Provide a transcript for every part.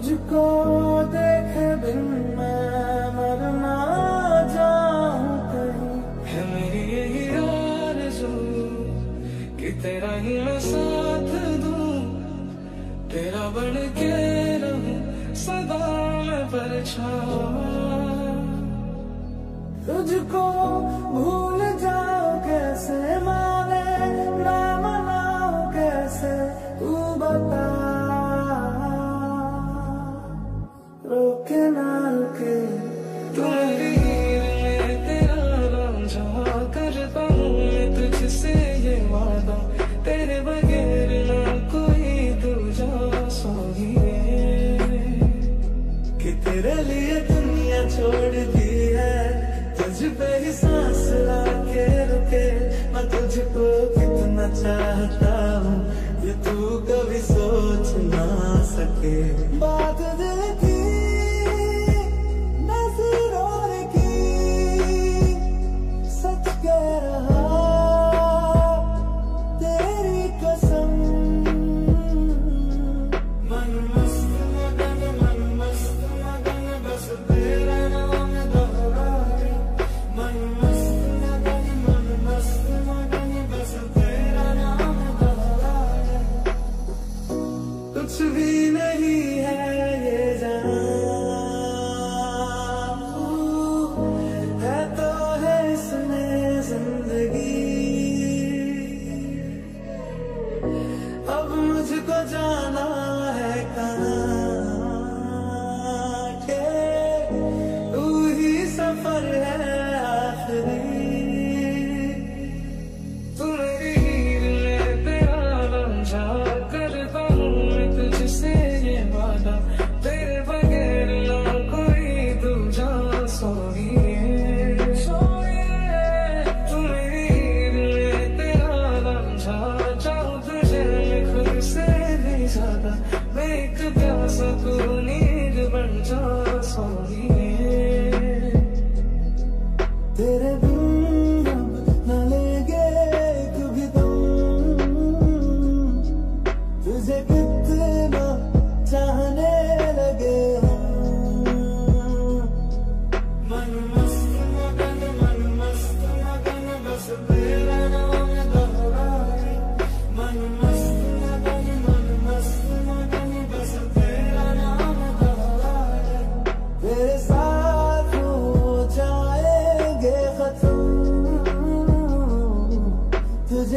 तुझको देखे बिन मैं मर ना जाऊँ कहीं। है मेरी यही आरज़ू कि तेरा ही मैं साथ दूँ। तेरा बन के रहूँ सदा मैं तुझको भूल जाओ कैसे मैं को कितना चाहता हूँ ये तू कभी सोच ना सके। बात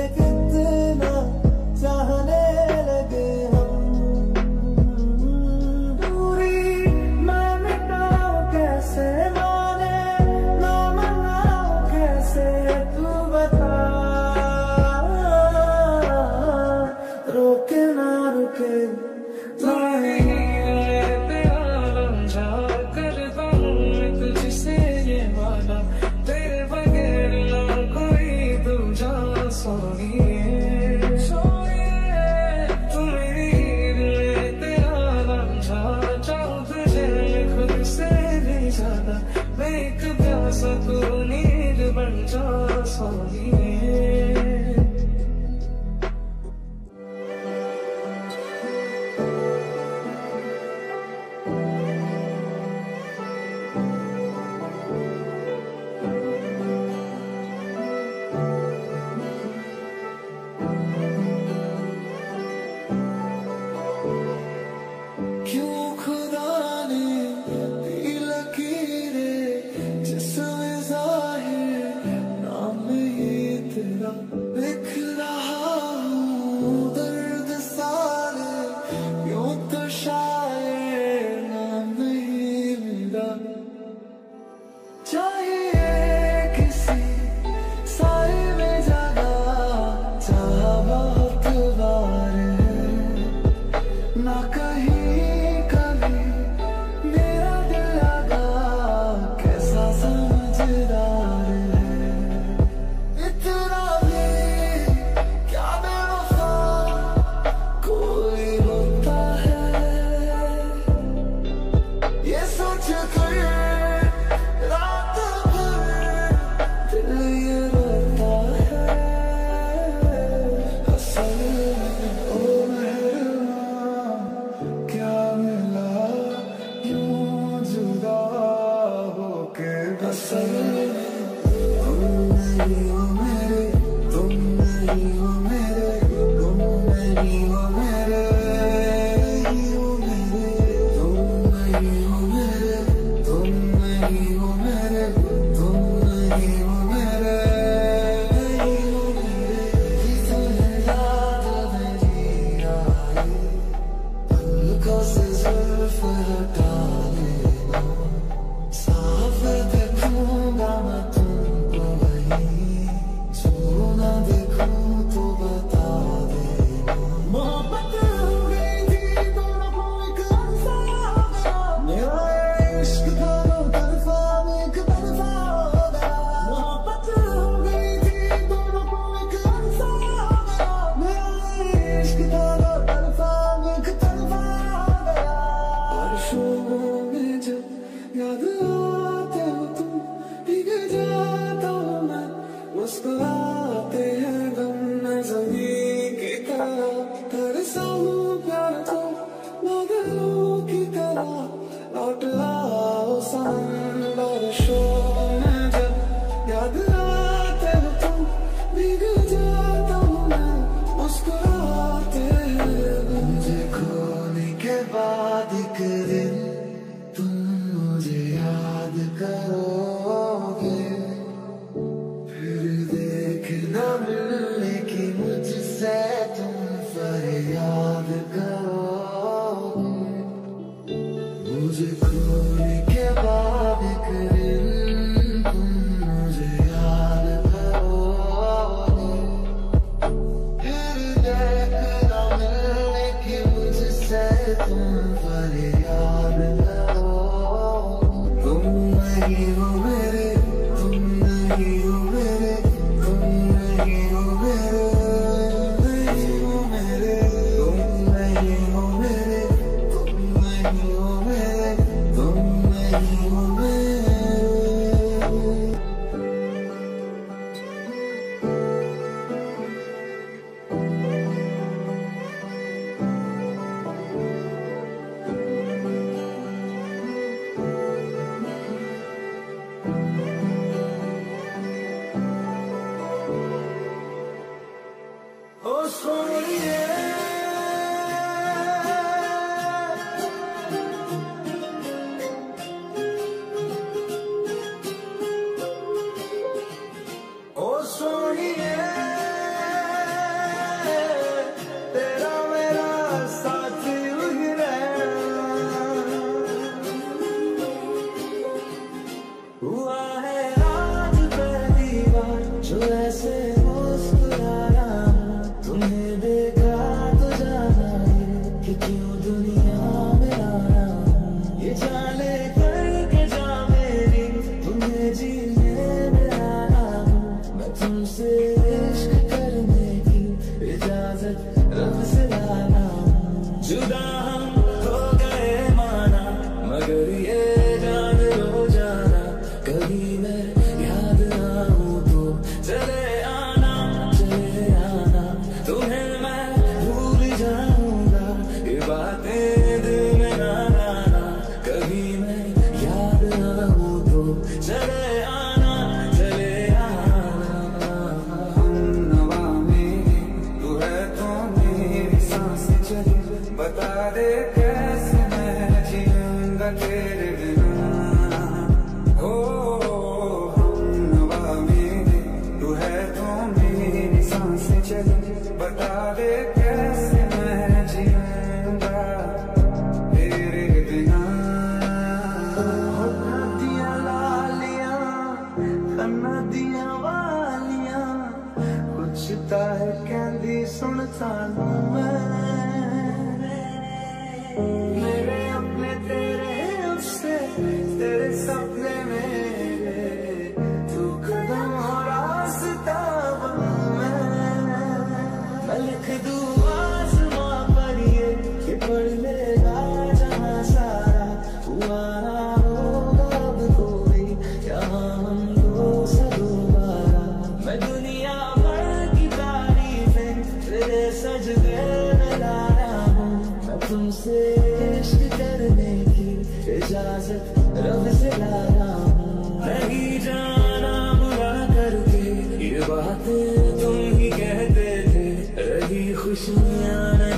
living सगले हम नहीं हो मेरे तुम नहीं हो मेरे moment it.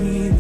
need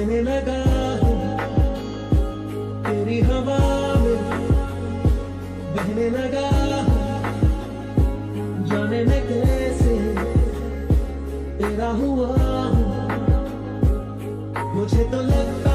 रहने लगा तेरी हवा में बहने लगा जाने कैसे तेरा हुआ मुझे तो लगता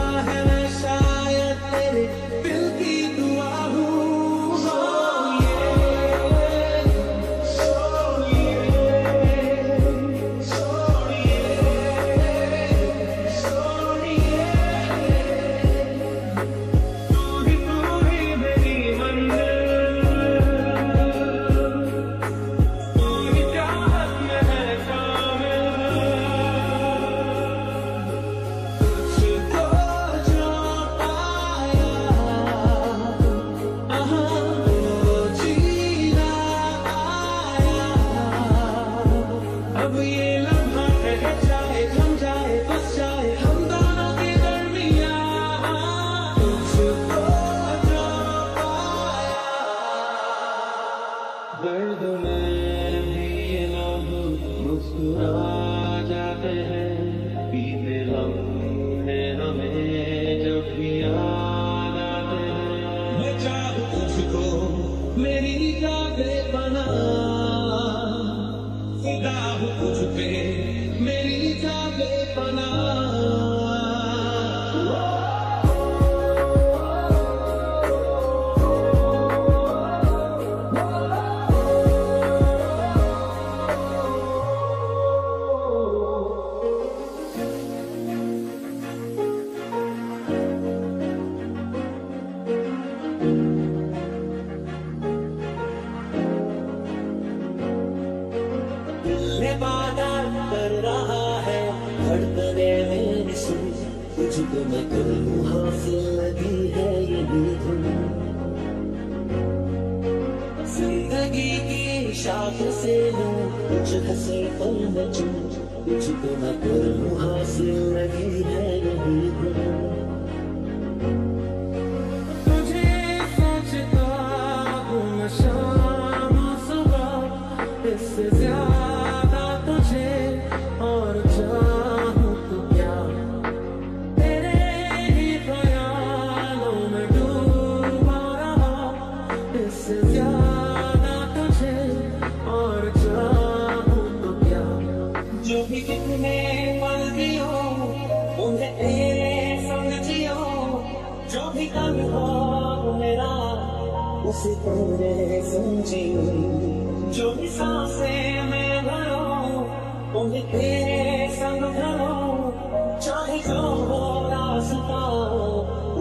ज़िंदगी की शाख से लूँ, कुछ हंसे पल में कुछ तो मैं करूँ, हासिल लगी है नहीं धुन उसे जो भी साँसें में भरो, उन्हें तेरे संग भरो, चाहे जो हो रास्ता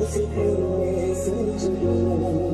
उसे तेरे समझियो उस सा